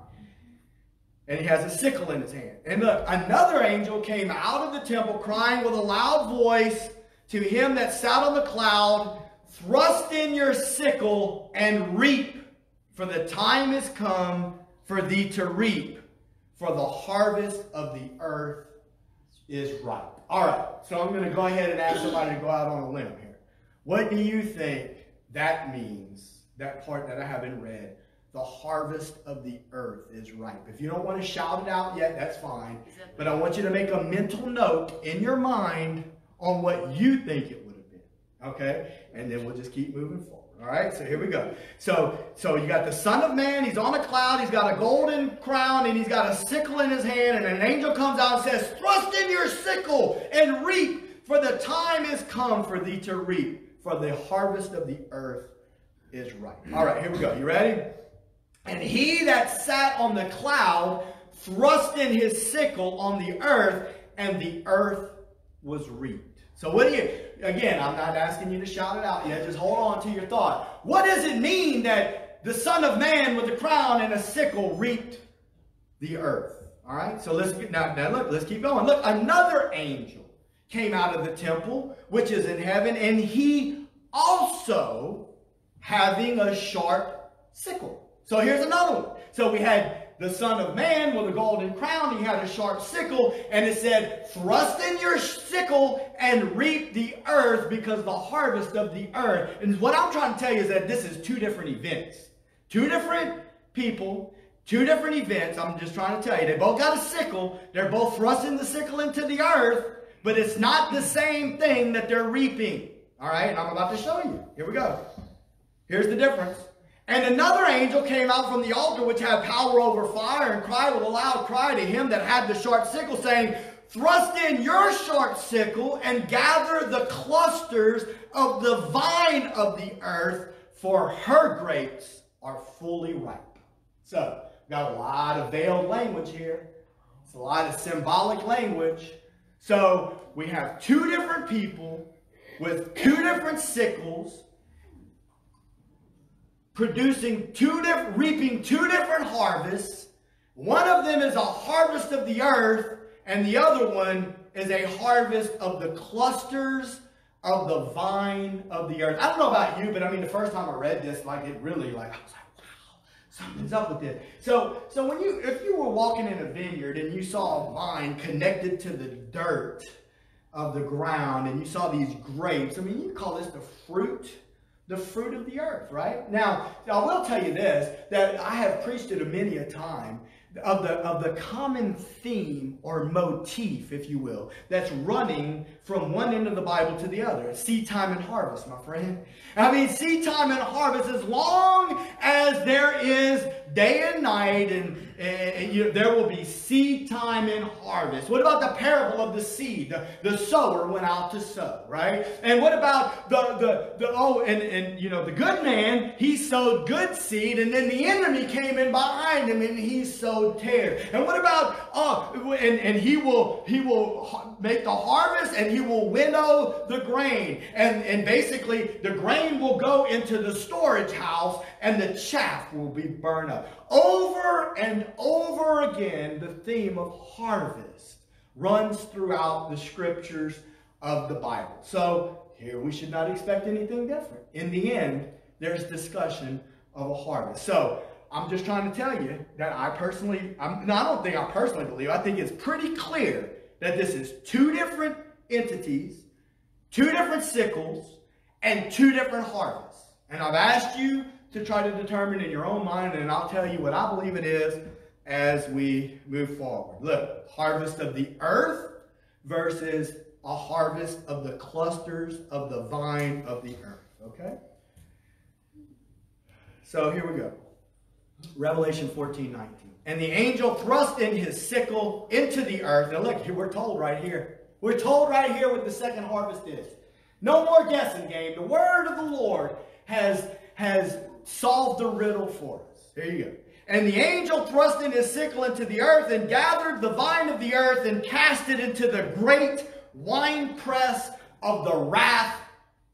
and he has a sickle in his hand. And look, another angel came out of the temple crying with a loud voice to him that sat on the cloud, Thrust in your sickle and reap, for the time is come for thee to reap, for the harvest of the earth is ripe. All right, so I'm going to go ahead and ask somebody to go out on a limb here. What do you think that means, that part that I haven't read? the harvest of the earth is ripe. If you don't want to shout it out yet, that's fine. But I want you to make a mental note in your mind on what you think it would have been. Okay? And then we'll just keep moving forward. All right? So here we go. So so you got the Son of Man, he's on a cloud, he's got a golden crown, and he's got a sickle in his hand, and an angel comes out and says, Thrust in your sickle and reap, for the time is come for thee to reap, for the harvest of the earth is ripe. All right, here we go. You ready? And he that sat on the cloud thrust in his sickle on the earth, and the earth was reaped. So, what do you, again, I'm not asking you to shout it out yet, just hold on to your thought. What does it mean that the Son of Man with a crown and a sickle reaped the earth? All right, so let's now, now look, let's keep going. Look, another angel came out of the temple, which is in heaven, and he also having a sharp sickle. So here's another one. So we had the Son of Man with a golden crown. He had a sharp sickle, and it said, Thrust in your sickle and reap the earth because the harvest of the earth. And what I'm trying to tell you is that this is two different events. Two different people, two different events. I'm just trying to tell you. They both got a sickle. They're both thrusting the sickle into the earth, but it's not the same thing that they're reaping. All right, and I'm about to show you. Here we go. Here's the difference. And another angel came out from the altar which had power over fire and cried with a loud cry to him that had the sharp sickle, saying, Thrust in your sharp sickle and gather the clusters of the vine of the earth, for her grapes are fully ripe. So, got a lot of veiled language here. It's a lot of symbolic language. So, we have two different people with two different sickles producing two different, reaping two different harvests. One of them is a harvest of the earth, and the other one is a harvest of the clusters of the vine of the earth. I don't know about you, but I mean, the first time I read this, like it really, like I was like, something's up with this. So, so when you, if you were walking in a vineyard and you saw a vine connected to the dirt of the ground, and you saw these grapes, I mean, you call this the fruit the fruit of the earth, right? Now, I will tell you this, that I have preached it a many a time, of the, of the common theme or motif, if you will, that's running from one end of the Bible to the other. Seed time and harvest, my friend. I mean, seed time and harvest, as long as there is day and night, and, and you there will be seed time and harvest. What about the parable of the seed? The, the sower went out to sow, right? And what about the, the, the oh, and, and, you know, the good man, he sowed good seed, and then the enemy came in behind him and he sowed tares. And what about, oh, and, and he will, he will make the harvest and he will winnow the grain. And, and basically, the grain will go into the storage house and the chaff will be burned up. Over and over again, the theme of harvest runs throughout the scriptures of the Bible. So here we should not expect anything different. In the end, there's discussion of a harvest. So I'm just trying to tell you that I personally, I'm, no, I don't think I personally believe, I think it's pretty clear that this is two different entities, two different sickles, and two different harvests. And I've asked you to try to determine in your own mind, and I'll tell you what I believe it is as we move forward. Look, harvest of the earth versus a harvest of the clusters of the vine of the earth. Okay? So here we go. Revelation 14 19. And the angel thrust in his sickle into the earth. And look, we're told right here. We're told right here what the second harvest is. No more guessing game. The word of the Lord has, has solved the riddle for us. There you go. And the angel thrust in his sickle into the earth and gathered the vine of the earth and cast it into the great winepress of the wrath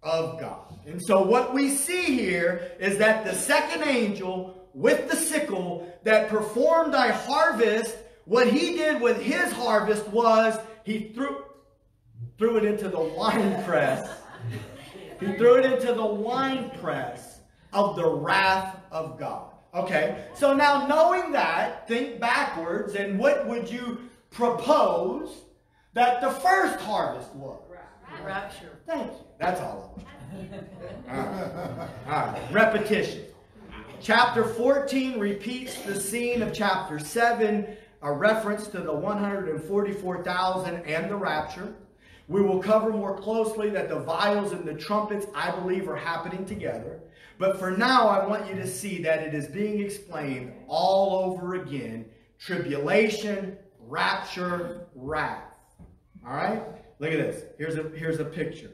of God. And so what we see here is that the second angel with the sickle that performed a harvest, what he did with his harvest was he threw, threw it into the wine press. He threw it into the wine press of the wrath of God. Okay, so now knowing that, think backwards, and what would you propose that the first harvest was? Rapture. Thank you. That's all all right. all right. Repetition. Chapter 14 repeats the scene of chapter 7, a reference to the 144,000 and the rapture. We will cover more closely that the vials and the trumpets, I believe, are happening together. But for now, I want you to see that it is being explained all over again tribulation, rapture, wrath. All right? Look at this. Here's a, here's a picture.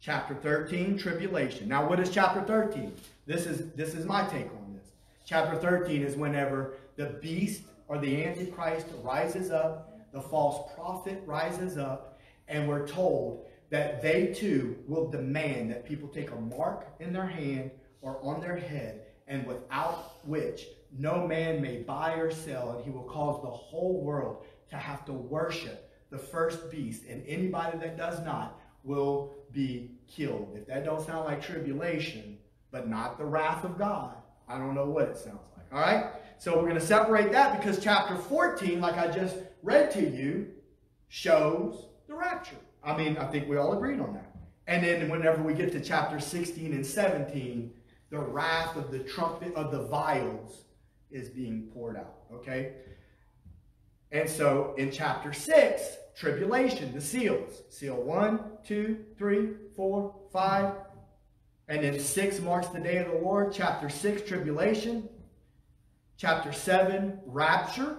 Chapter 13, tribulation. Now, what is chapter 13? This is, this is my take on this. Chapter 13 is whenever the beast or the Antichrist rises up, the false prophet rises up, and we're told that they too will demand that people take a mark in their hand or on their head, and without which no man may buy or sell, and he will cause the whole world to have to worship the first beast, and anybody that does not will be killed. If that don't sound like tribulation, but not the wrath of God, I don't know what it sounds like. All right? So we're going to separate that because chapter 14, like I just read to you, shows the rapture. I mean, I think we all agreed on that. And then whenever we get to chapter 16 and 17, the wrath of the trumpet of the vials is being poured out. Okay? And so in chapter 6, tribulation, the seals. Seal 1, 2, 3, 4, 5. And then 6 marks the day of the Lord. Chapter 6, tribulation. Chapter 7, rapture.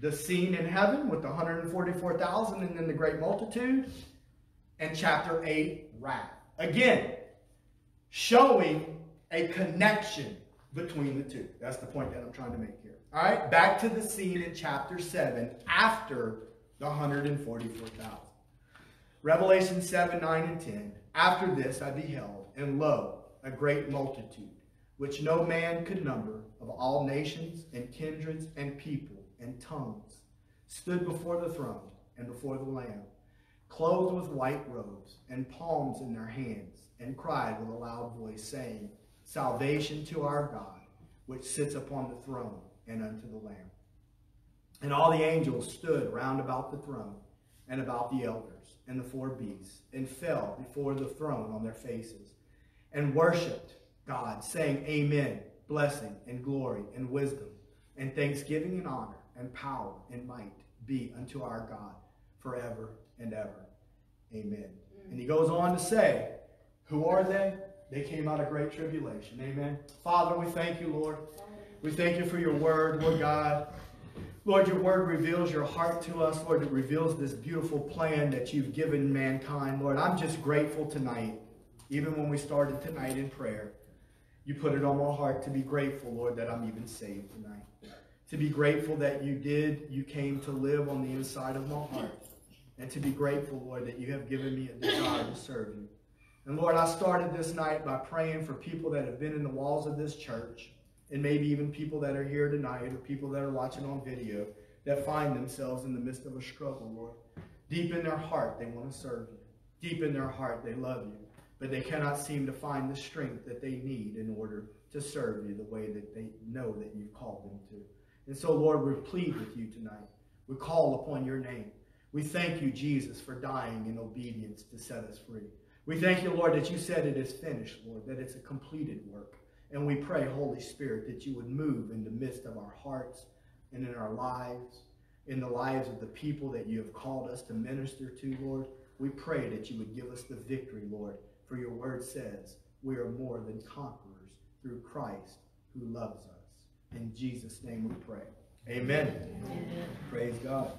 The scene in heaven with the 144,000 and then the great multitude. And chapter 8, wrath. Again, showing a connection between the two. That's the point that I'm trying to make here. All right, back to the scene in chapter 7 after the 144,000. Revelation 7, 9, and 10. After this I beheld, and lo, a great multitude, which no man could number, of all nations and kindreds and people and tongues, stood before the throne and before the Lamb, clothed with white robes and palms in their hands, and cried with a loud voice, saying, Salvation to our God, which sits upon the throne and unto the Lamb. And all the angels stood round about the throne and about the elders and the four beasts, and fell before the throne on their faces, and worshipped God, saying, Amen, blessing and glory and wisdom, and thanksgiving and honor and power and might be unto our God forever and ever. Amen. And he goes on to say, Who are they? They came out of great tribulation. Amen. Father, we thank you, Lord. We thank you for your word, Lord God. Lord, your word reveals your heart to us. Lord, it reveals this beautiful plan that you've given mankind. Lord, I'm just grateful tonight, even when we started tonight in prayer. You put it on my heart to be grateful, Lord, that I'm even saved tonight. To be grateful that you did, you came to live on the inside of my heart. And to be grateful, Lord, that you have given me a desire to serve you. And Lord, I started this night by praying for people that have been in the walls of this church and maybe even people that are here tonight or people that are watching on video that find themselves in the midst of a struggle, Lord. Deep in their heart, they want to serve you. Deep in their heart, they love you. But they cannot seem to find the strength that they need in order to serve you the way that they know that you've called them to. And so, Lord, we plead with you tonight. We call upon your name. We thank you, Jesus, for dying in obedience to set us free. We thank you, Lord, that you said it is finished, Lord, that it's a completed work. And we pray, Holy Spirit, that you would move in the midst of our hearts and in our lives, in the lives of the people that you have called us to minister to, Lord. We pray that you would give us the victory, Lord, for your word says we are more than conquerors through Christ who loves us. In Jesus' name we pray. Amen. Amen. Praise God.